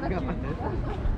손가락 줄